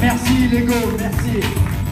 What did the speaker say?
Merci Lego, merci.